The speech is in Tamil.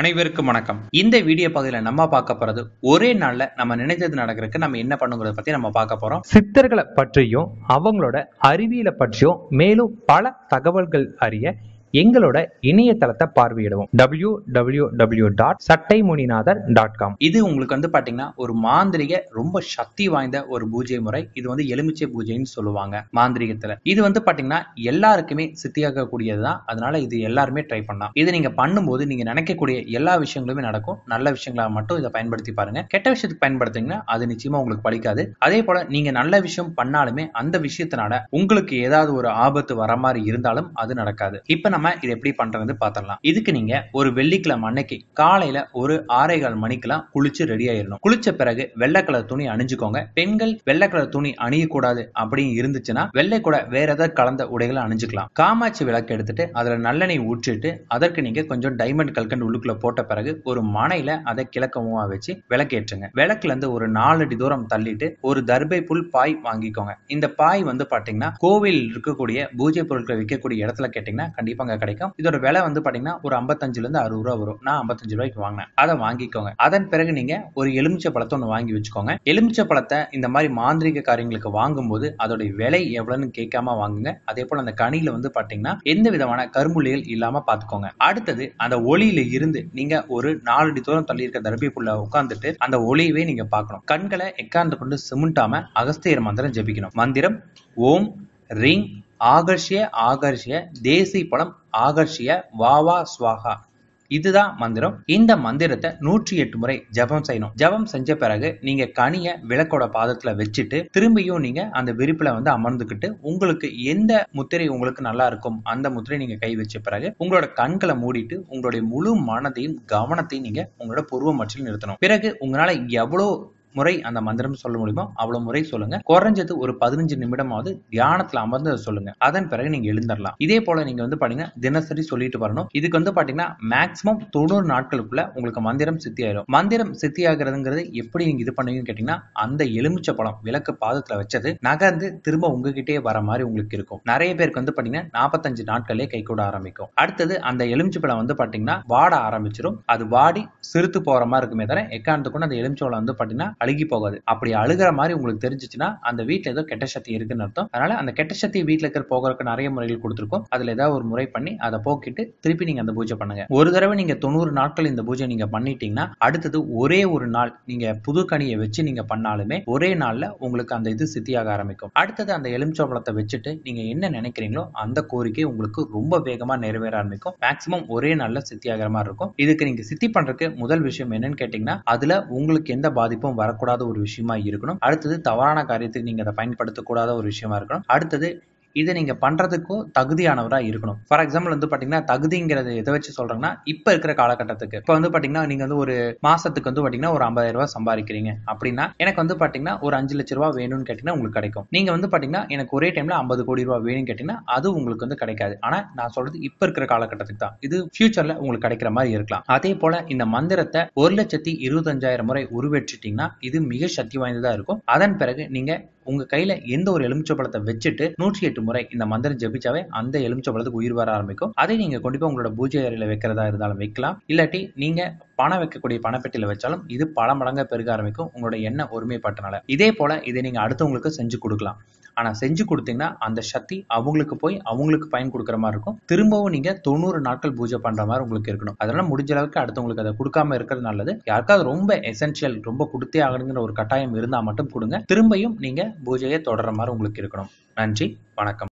அனைவருக்கும் வணக்கம். இந்த வீடியோ பகுதியில நம்ம பார்க்க போறது ஒரே நாள்ல நம்ம நினைச்சது நடக்கிறதுக்கு நம்ம என்ன பண்ணுங்கிறத பத்தி நம்ம பார்க்க போறோம். சித்தர்களை பற்றியும் அவங்களோட அறிவியலை பற்றியும் மேலும் பல தகவல்கள் அறிய எங்களோட இணையதளத்தை பார்வையிடுவோம். டபிள்யூ டபிள்யூ டபிள்யூ டாட் சட்டை முனிநாதர் டாட் காம் இது உங்களுக்கு வந்து பாத்தீங்கன்னா ஒரு மாந்திரிக ரொம்ப சக்தி வாய்ந்த ஒரு பூஜை முறை. இது வந்து எலுமிச்சை பூஜைன்னு சொல்லுவாங்க மாந்திரிகத்துல. இது வந்து பாத்தீங்கன்னா எல்லாருக்குமே சித்தியாக கூடியதுதான் அதனால இது எல்லாருமே ட்ரை பண்ணலாம். இது நீங்க பண்ணும்போது நீங்க நினைக்கக்கூடிய எல்லா விஷயங்களுமே நடக்கும். நல்ல விஷயங்களா மட்டும் இதை பயன்படுத்தி பாருங்க. கெட்ட விஷயத்துக்கு பயன்படுத்திங்கன்னா அது நிச்சயமா உங்களுக்கு பலிக்காது அதே போல நீங்க நல்ல விஷயம் பண்ணாலுமே அந்த விஷயத்தினால உங்களுக்கு ஏதாவது ஒரு ஆபத்து வர மாதிரி இருந்தாலும் அது நடக்காது. இப்ப நம்ம இதை எப்படி பண்றது பாத்திரலாம். இதுக்கு நீங்க ஒரு வெள்ளிக்கிழமை அன்னைக்கு காலையில ஒரு ஆறே கால் மணிக்கெல்லாம் குளிச்சு ரெடி ஆயிடணும் குளிச்ச பிறகு வெள்ளை கலர் துணி அணிஞ்சுக்கோங்க. பெண்கள் வெள்ளை கலர் துணி அணியக்கூடாது அப்படின்னு இருந்துச்சுன்னா வெள்ளை கூட வேற ஏதாவது கலந்த உடைகளை அணிஞ்சுக்கலாம். காமாட்சி விளக்கு எடுத்துட்டு அதுல நல்லெண்ணெய் ஊற்றிட்டு அதற்கு நீங்க கொஞ்சம் டைமண்ட் கல்கண்டு உள்ளுக்குள்ள போட்ட பிறகு ஒரு மனையில அதை கிழக்கமுமா வச்சு விளக்கேற்றுங்க. விளக்குல இருந்து ஒரு நாலு அடி தூரம் தள்ளிட்டு ஒரு தர்பை புல் பாய் வாங்கிக்கோங்க. இந்த பாய் வந்து பாத்தீங்கன்னா கோவில் இருக்கக்கூடிய பூஜை பொருட்களை விற்கக்கூடிய இடத்துல கேட்டீங்கன்னா கண்டிப்பாங்க கிடைக்கும். இதோட விலை வந்து பாத்தீங்கன்னா ஒரு ஐம்பத்தஞ்சுல இருந்து அறுபது ரூபா வரும். நான் ஐம்பத்தஞ்சு ரூபாய்க்கு வாங்கினேன். அதை வாங்கிக்கோங்க. அதன் பிறகு நீங்க ஒரு எலுமிச்சை பழத்தை ஒன்று வாங்கி வச்சுக்கோங்க. எலுமிச்சை பழத்தை இந்த மாதிரி மாந்திரிக காரியங்களுக்கு வாங்கும்போது அதோட விலை எவ்வளவுன்னு கேட்காம வாங்குங்க. அதே போல அந்த கனியில வந்து பாத்தீங்கன்னா எந்த விதமான கரும்புள்ளிகள் இல்லாம பாத்துக்கோங்க. அடுத்தது அந்த ஒளியில இருந்து நீங்க ஒரு நாலு அடி தூரம் தள்ளி இருக்க தர்பி உட்காந்துட்டு உட்கார்ந்துட்டு அந்த ஒளியவே நீங்க பார்க்கணும் கண்களை எக்காந்து கொண்டு சிமுண்டாம அகஸ்தியர் மந்திரம் ஜெபிக்கணும். மந்திரம் ஓம் ரிங் ஆகர்ஷிய ஆகர்ஷிய தேசி பழம் ஆகர்ஷிய வாவா ஸ்வாகா இதுதான் மந்திரம். இந்த மந்திரத்தை நூற்றி எட்டு முறை ஜபம் செய்யணும். ஜபம் செஞ்ச பிறகு நீங்க கனிய விளக்கோட பாதத்துல வச்சுட்டு திரும்பியும் நீங்க அந்த விரிப்புல வந்து அமர்ந்துக்கிட்டு உங்களுக்கு எந்த முத்திரை உங்களுக்கு நல்லா இருக்கும் அந்த முத்திரை நீங்க கை வச்ச பிறகு உங்களோட கண்களை மூடிட்டு உங்களுடைய முழு மனதையும் கவனத்தையும் நீங்க உங்களோட பூர்வ மற்றில் நிறுத்தணும். பிறகு உங்களால எவ்வளவு முறை அந்த மந்திரம் சொல்ல முடியுமோ அவ்வளவு முறை சொல்லுங்க. குறைஞ்சது ஒரு பதினஞ்சு நிமிடமாவது தியானத்துல அமர்ந்து அதை சொல்லுங்க. அதன் பிறகு நீங்க எழுந்தரலாம். இதே போல நீங்க வந்து பாத்தீங்கன்னா தினசரி சொல்லிட்டு வரணும். இதுக்கு வந்து பாத்தீங்கன்னா மேக்சிமம் தொண்ணூறு நாட்களுக்குள்ள உங்களுக்கு மந்திரம் சித்தி ஆயிரும். மந்திரம் சித்தி ஆகுறதுங்கிறது எப்படி நீங்க இது பண்ணுவீங்கன்னு கேட்டீங்கன்னா அந்த எலுமிச்சை பழம் விளக்கு பாதத்துல வச்சது நகர்ந்து திரும்ப உங்ககிட்டயே வர மாதிரி உங்களுக்கு இருக்கும். நிறைய பேருக்கு வந்து பாத்தீங்கன்னா நாற்பத்தஞ்சு நாட்களே கை கூட ஆரம்பிக்கும். அடுத்தது அந்த எலுமிச்சை பழம் வந்து பாத்தீங்கன்னா வாட ஆரம்பிச்சிடும் அது வாடி சிறுத்து போற மாதிரி இருக்குமே தவிர எக்காரணத்துக்கு அந்த எலுமிச்சை பழம் வந்து பாத்தீங்கன்னா அழுகி போகாது. அப்படி அழுகிற மாதிரி உங்களுக்கு தெரிஞ்சிச்சுன்னா அந்த வீட்டுல ஏதோ கெட்ட சக்தி இருக்குன்னு அர்த்தம். அதனால அந்த கெட்ட சக்தி வீட்டுல இருக்கிற போகிறதுக்கு நிறைய முறைகள் கொடுத்துருக்கோம். அதுல ஏதாவது ஒரு முறை பண்ணி அதை போக்கிட்டு திருப்பி நீங்க அந்த பூஜை பண்ணுங்க. ஒரு தடவை நீங்க தொண்ணூறு நாட்கள் இந்த பூஜை நீங்க பண்ணிட்டீங்கன்னா அடுத்தது ஒரே ஒரு நாள் நீங்க புது கனியை வச்சு நீங்க பண்ணாலுமே ஒரே நாள்ல உங்களுக்கு அந்த இது சித்தியாக ஆரம்பிக்கும். அடுத்தது அந்த எலுமிச்சோபழத்தை வச்சுட்டு நீங்க என்ன நினைக்கிறீங்களோ அந்த கோரிக்கை உங்களுக்கு ரொம்ப வேகமா நிறைவேற ஆரம்பிக்கும். மேக்சிமம் ஒரே நாள்ல சித்தியாகிற மாதிரி இருக்கும். இதுக்கு நீங்க சித்தி பண்றதுக்கு முதல் விஷயம் என்னன்னு கேட்டீங்கன்னா அதுல உங்களுக்கு எந்த பாதிப்பும் வர வரக்கூடாத ஒரு விஷயமா இருக்கணும். அடுத்தது தவறான காரியத்துக்கு நீங்க அதை பயன்படுத்தக்கூடாத ஒரு விஷயமா இருக்கணும். அடுத்தது இதை நீங்கள் பண்ணுறதுக்கும் தகுதியானவராக இருக்கணும். ஃபார் எக்ஸாம்பிள் வந்து பார்த்தீங்கன்னா தகுதிங்கிறது எதை வச்சு சொல்கிறேன்னா இப்போ இருக்கிற காலகட்டத்துக்கு. இப்போ வந்து பார்த்தீங்கன்னா நீங்கள் வந்து ஒரு மாதத்துக்கு வந்து பார்த்தீங்கன்னா ஒரு ஐம்பதாயிரம் ரூபாய் சம்பாதிக்கிறீங்க. அப்படின்னா எனக்கு வந்து பார்த்தீங்கன்னா ஒரு அஞ்சு லட்ச ரூபா வேணும்னு கேட்டிங்கன்னா உங்களுக்கு கிடைக்கும். நீங்கள் வந்து பார்த்தீங்கன்னா எனக்கு ஒரே டைமில் ஐம்பது கோடி ரூபா வேணும்னு கேட்டிங்கன்னா அது உங்களுக்கு வந்து கிடைக்காது. ஆனால் நான் சொல்கிறது இப்போ இருக்கிற காலகட்டத்துக்கு தான். இது ஃபியூச்சரில் உங்களுக்கு கிடைக்கிற மாதிரி இருக்கலாம். அதே போல் இந்த மந்திரத்தை ஒரு லட்சத்தி இருபத்தஞ்சாயிரம் முறை உருவேற்றிட்டீங்கன்னா இது மிக சக்தி வாய்ந்ததாக இருக்கும். அதன் பிறகு நீங்கள் உங்க கையில எந்த ஒரு எலுமிச்சை பழத்தை வச்சுட்டு நூற்றி எட்டு முறை இந்த மந்திரம் ஜபிச்சாவே அந்த எலுமிச்சை பழத்துக்கு உயிர் வர ஆரம்பிக்கும். அதை நீங்க கண்டிப்பாக உங்களோட பூஜை அறையில வைக்கிறதா இருந்தாலும் வைக்கலாம். இல்லாட்டி நீங்க பணம் வைக்கக்கூடிய பணப்பெட்டியில வச்சாலும் இது பல மடங்கா பெருக ஆரம்பிக்கும் உங்களோட எண்ண ஒருமைப்பட்டனால. இதே போல இதை நீங்க அடுத்தவங்களுக்கு செஞ்சு கொடுக்கலாம். ஆனா செஞ்சு கொடுத்தீங்கன்னா அந்த சக்தி அவங்களுக்கு போய் அவங்களுக்கு பயன் கொடுக்குற மாதிரி இருக்கும். திரும்பவும் நீங்க தொண்ணூறு நாட்கள் பூஜை பண்ற மாதிரி உங்களுக்கு இருக்கணும். அதனால முடிஞ்ச அளவுக்கு அடுத்தவங்களுக்கு அதை கொடுக்காம இருக்கிறது நல்லது. யாருக்காவது ரொம்ப எசென்சியல் ரொம்ப கொடுத்தே ஆகணுங்கிற ஒரு கட்டாயம் இருந்தா மட்டும் கொடுங்க. திரும்பியும் நீங்க பூஜையை தொடர்ற மாதிரி உங்களுக்கு இருக்கணும். நன்றி வணக்கம்.